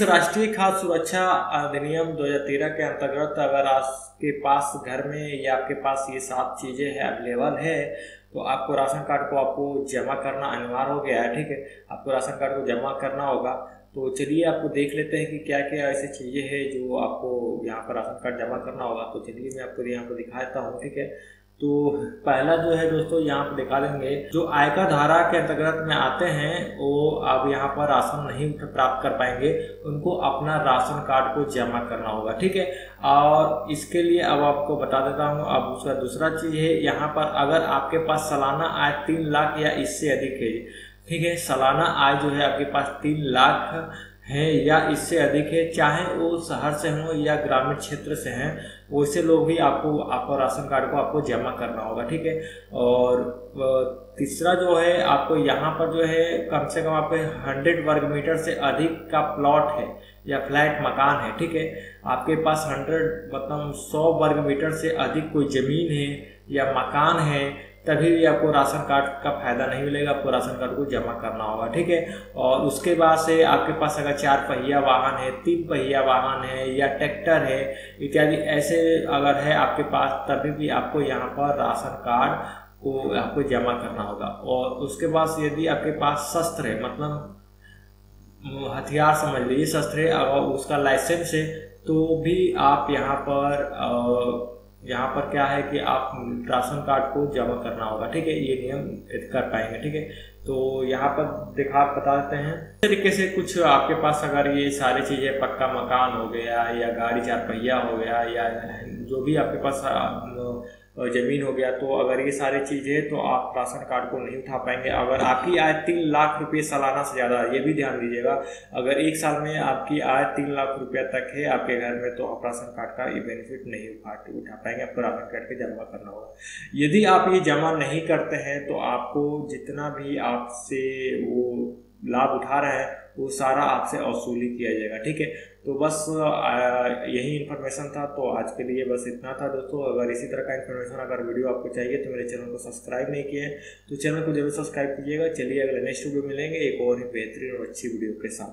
राष्ट्रीय खाद्य सुरक्षा अधिनियम 2013 के अंतर्गत अगर आपके पास घर में या आपके पास ये सात चीज़ें हैं, अवेलेबल है तो आपको राशन कार्ड को आपको जमा करना अनिवार्य हो गया है, ठीक है? आपको राशन कार्ड को जमा करना होगा। तो चलिए आपको देख लेते हैं कि क्या क्या ऐसी चीज़ें हैं जो आपको यहाँ पर राशन कार्ड जमा करना होगा। तो चलिए मैं आपको यहाँ पर दिखा देता हूँ, ठीक है? तो पहला जो है दोस्तों, यहाँ पर दिखा देंगे जो आयकर धारा के अंतर्गत में आते हैं, वो अब यहाँ पर राशन नहीं प्राप्त कर पाएँगे। उनको अपना राशन कार्ड को जमा करना होगा, ठीक है? और इसके लिए अब आपको बता देता हूँ, अब उसका दूसरा चीज़ है, यहाँ पर अगर आपके पास सालाना आय तीन लाख या इससे अधिक है, ठीक है? सालाना आय जो है आपके पास तीन लाख हैं या इससे अधिक है, चाहे वो शहर से हों या ग्रामीण क्षेत्र से हैं, वैसे लोग भी आपको आपको राशन कार्ड को आपको जमा करना होगा, ठीक है? और तीसरा जो है, आपको यहाँ पर जो है, कम से कम आपके हंड्रेड वर्ग मीटर से अधिक का प्लॉट है, या फ्लैट मकान है, ठीक है? आपके पास हंड्रेड मतलब सौ वर्ग मीटर से अधिक कोई ज़मीन है, या मकान है तभी भी आपको राशन कार्ड का फ़ायदा नहीं मिलेगा, आपको राशन कार्ड को जमा करना होगा, ठीक है? और उसके बाद से आपके पास अगर चार पहिया वाहन है, तीन पहिया वाहन है या ट्रैक्टर है, इत्यादि ऐसे अगर है आपके पास, तभी भी आपको यहाँ पर राशन कार्ड को आपको जमा करना होगा। और उसके बाद यदि आपके पास शस्त्र है मतलब हथियार समझ लीजिए शस्त्र है अगर उसका लाइसेंस है तो भी आप यहाँ पर यहाँ पर क्या है कि आप राशन कार्ड को जमा करना होगा, ठीक है? ये नियम कर पाएँगे, ठीक है? तो यहाँ पर दिखा बता देते हैं। तरीके से कुछ आपके पास अगर ये सारी चीज़ें, पक्का मकान हो गया या गाड़ी चार पहिया हो गया या जो भी आपके पास ज़मीन हो गया तो अगर ये सारी चीज़ें तो आप राशन कार्ड को नहीं उठा पाएँगे। अगर आपकी आय तीन लाख रुपये सालाना से ज़्यादा ये भी ध्यान दीजिएगा। अगर एक साल में आपकी आय तीन लाख रुपया तक है आपके घर में तो आप राशन कार्ड का ये बेनिफिट नहीं उठा उठा पाएँगे, आपको राशन कार्ड के जमा करना होगा। यदि आप ये जमा नहीं करते हैं तो आपको जितना भी आपसे वो लाभ उठा रहा है, वो सारा आपसे वसूली किया जाएगा, ठीक है? तो बस यही इन्फॉर्मेशन था तो आज के लिए बस इतना था दोस्तों। अगर इसी तरह का इन्फॉर्मेशन अगर वीडियो आपको चाहिए तो मेरे चैनल को सब्सक्राइब नहीं किया है तो चैनल को ज़रूर सब्सक्राइब कीजिएगा। चलिए अगले नेक्स्ट वीडियो मिलेंगे एक और ही बेहतरीन और अच्छी वीडियो के साथ।